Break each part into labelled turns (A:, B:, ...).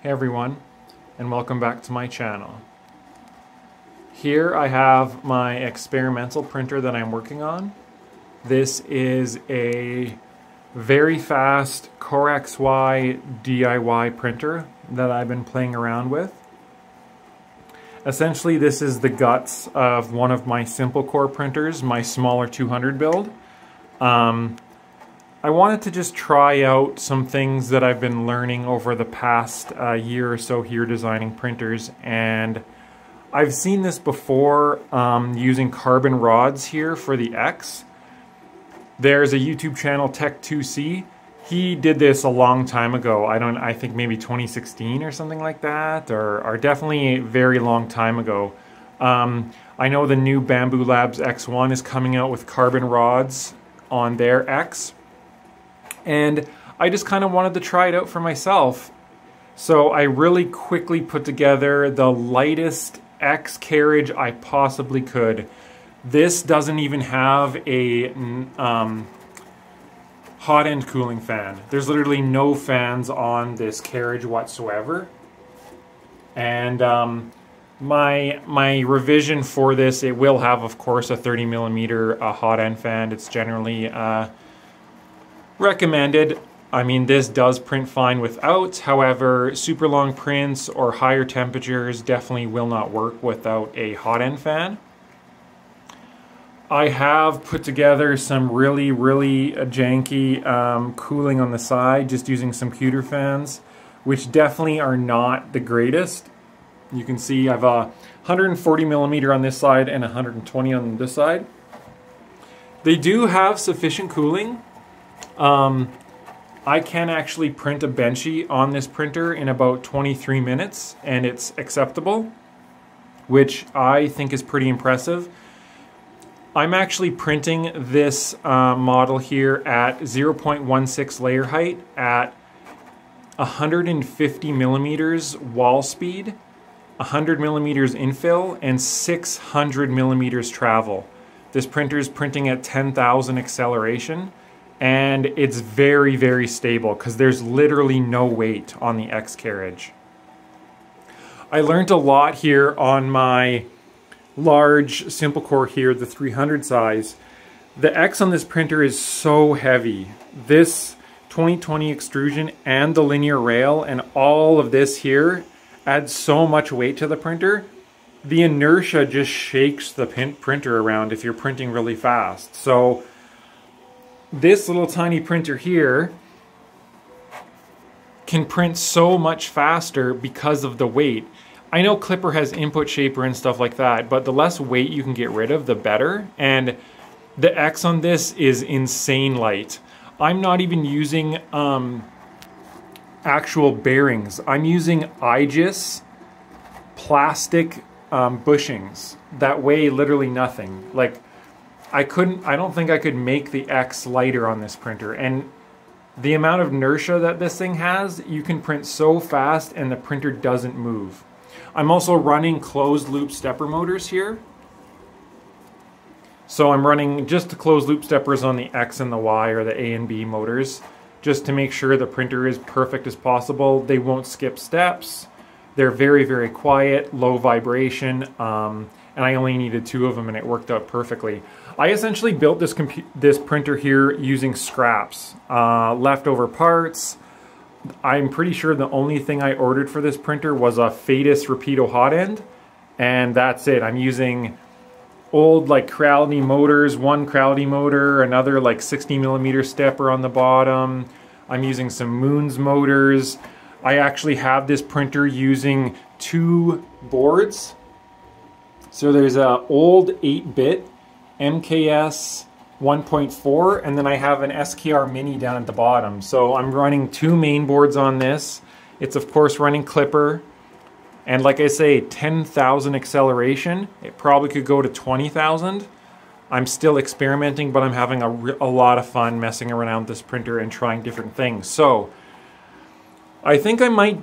A: Hey everyone, and welcome back to my channel. Here I have my experimental printer that I'm working on. This is a very fast Core XY DIY printer that I've been playing around with. Essentially this is the guts of one of my SimpleCore printers, my smaller 200 build. Um, I wanted to just try out some things that I've been learning over the past uh, year or so here designing printers and I've seen this before um, using carbon rods here for the X. There's a YouTube channel Tech2C. He did this a long time ago. I don't I think maybe 2016 or something like that or, or definitely a very long time ago. Um, I know the new Bambu Labs X1 is coming out with carbon rods on their X and I just kind of wanted to try it out for myself. So I really quickly put together the lightest X carriage I possibly could. This doesn't even have a um, hot end cooling fan. There's literally no fans on this carriage whatsoever. And um, my my revision for this, it will have, of course, a 30 millimeter uh, hot end fan. It's generally uh, recommended. I mean, this does print fine without. However, super long prints or higher temperatures definitely will not work without a hot end fan. I have put together some really, really janky um, cooling on the side, just using some computer fans, which definitely are not the greatest. You can see I've a 140 millimeter on this side and 120 on this side. They do have sufficient cooling, um, I can actually print a Benchy on this printer in about 23 minutes and it's acceptable, which I think is pretty impressive. I'm actually printing this uh, model here at 0.16 layer height at 150 millimeters wall speed, 100 millimeters infill, and 600 millimeters travel. This printer is printing at 10,000 acceleration and it's very, very stable because there's literally no weight on the X carriage. I learned a lot here on my large SimpleCore here, the 300 size. The X on this printer is so heavy. This 2020 extrusion and the linear rail and all of this here adds so much weight to the printer. The inertia just shakes the printer around if you're printing really fast. So this little tiny printer here can print so much faster because of the weight. I know Klipper has input shaper and stuff like that, but the less weight you can get rid of, the better. And the X on this is insane light. I'm not even using um, actual bearings. I'm using igus plastic um, bushings that weigh literally nothing. Like I couldn't, I don't think I could make the X lighter on this printer. And the amount of inertia that this thing has, you can print so fast and the printer doesn't move. I'm also running closed loop stepper motors here. So I'm running just the closed loop steppers on the X and the Y or the A and B motors just to make sure the printer is perfect as possible. They won't skip steps. They're very, very quiet, low vibration, um, and I only needed two of them and it worked out perfectly. I essentially built this this printer here using scraps, uh, leftover parts. I'm pretty sure the only thing I ordered for this printer was a Phaetus Rapido hot end, and that's it. I'm using old like Creality motors, one Creality motor, another like 60 millimeter stepper on the bottom. I'm using some Moons motors. I actually have this printer using two boards. So there's a old 8-bit MKS 1.4 and then I have an SKR Mini down at the bottom. So I'm running two main boards on this. It's of course running Klipper and like I say 10,000 acceleration. It probably could go to 20,000. I'm still experimenting but I'm having a, a lot of fun messing around this printer and trying different things. So I think I might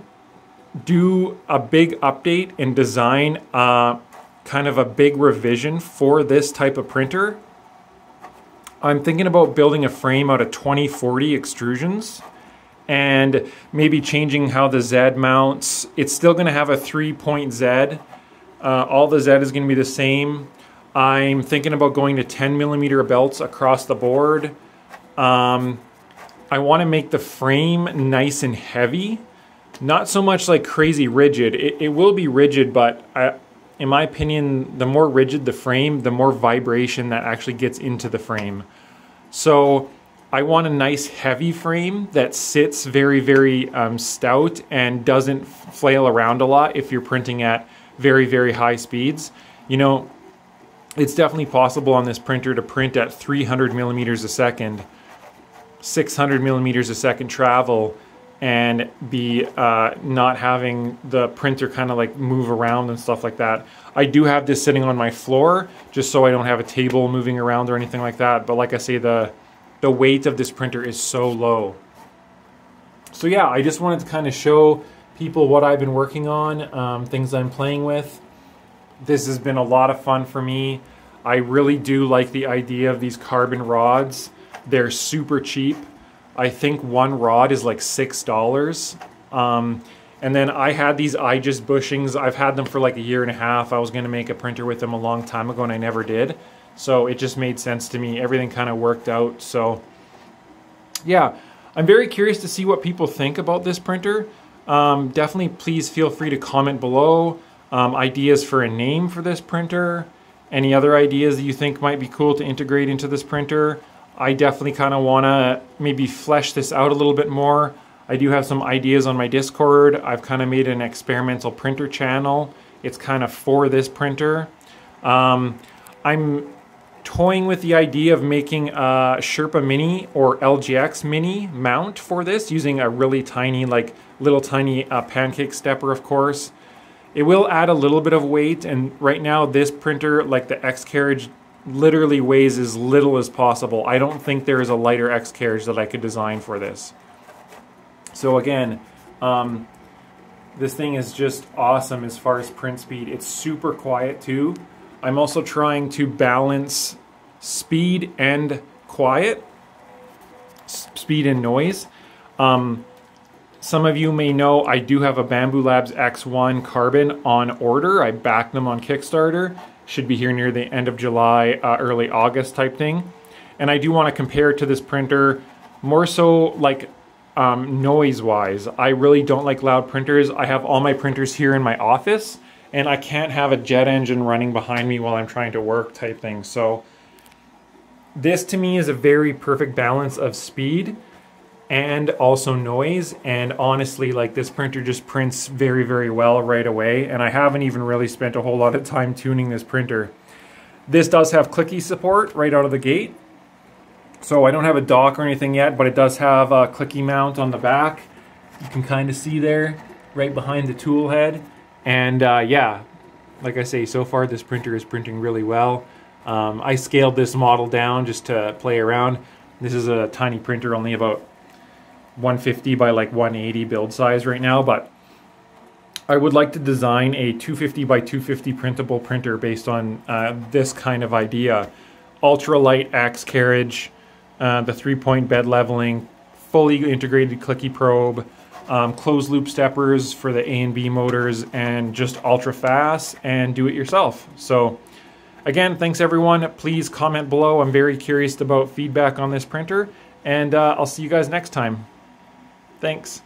A: do a big update and design uh, kind of a big revision for this type of printer. I'm thinking about building a frame out of 2040 extrusions and maybe changing how the Z mounts. It's still going to have a three point Z. Uh, all the Z is going to be the same. I'm thinking about going to 10 millimeter belts across the board. Um, I want to make the frame nice and heavy. Not so much like crazy rigid. It, it will be rigid, but I, in my opinion, the more rigid the frame, the more vibration that actually gets into the frame. So I want a nice heavy frame that sits very, very um, stout and doesn't flail around a lot if you're printing at very, very high speeds. You know, it's definitely possible on this printer to print at 300 millimeters a second, 600 millimeters a second travel, and be uh, not having the printer kind of like move around and stuff like that. I do have this sitting on my floor just so I don't have a table moving around or anything like that. But like I say, the the weight of this printer is so low. So yeah, I just wanted to kind of show people what I've been working on, um, things I'm playing with. This has been a lot of fun for me. I really do like the idea of these carbon rods. They're super cheap. I think one rod is like $6. Um, and then I had these igus bushings. I've had them for like a year and a half. I was going to make a printer with them a long time ago and I never did. So it just made sense to me. Everything kind of worked out. So yeah, I'm very curious to see what people think about this printer. Um, definitely please feel free to comment below um, ideas for a name for this printer. Any other ideas that you think might be cool to integrate into this printer. I definitely kind of want to maybe flesh this out a little bit more. I do have some ideas on my Discord. I've kind of made an experimental printer channel. It's kind of for this printer. Um, I'm toying with the idea of making a Sherpa Mini or LGX Mini mount for this using a really tiny, like little tiny uh, pancake stepper, of course. It will add a little bit of weight, and right now this printer, like the X carriage, literally weighs as little as possible. I don't think there is a lighter X carriage that I could design for this. So again, um, this thing is just awesome as far as print speed. It's super quiet too. I'm also trying to balance speed and quiet, speed and noise. Um, some of you may know I do have a Bambu Labs X1 Carbon on order. I backed them on Kickstarter. Should be here near the end of July, uh, early August type thing. And I do want to compare it to this printer more so like um, noise wise. I really don't like loud printers. I have all my printers here in my office and I can't have a jet engine running behind me while I'm trying to work type thing. So this to me is a very perfect balance of speed and also noise and honestly like this printer just prints very very well right away and I haven't even really spent a whole lot of time tuning this printer. This does have Klicky support right out of the gate so I don't have a dock or anything yet but it does have a Klicky mount on the back you can kind of see there right behind the tool head and uh, yeah, like I say, so far this printer is printing really well. Um, I scaled this model down just to play around. This is a tiny printer, only about 150 by like 180 build size right now, but I would like to design a 250 by 250 printable printer based on uh, this kind of idea. Ultra light X carriage, uh, the three point bed leveling, fully integrated Klicky probe, um, closed loop steppers for the A and B motors, and just ultra fast and do it yourself. So again, thanks everyone. Please comment below. I'm very curious about feedback on this printer, and uh, I'll see you guys next time. Thanks.